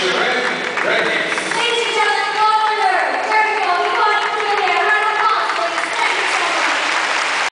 Ready, ready.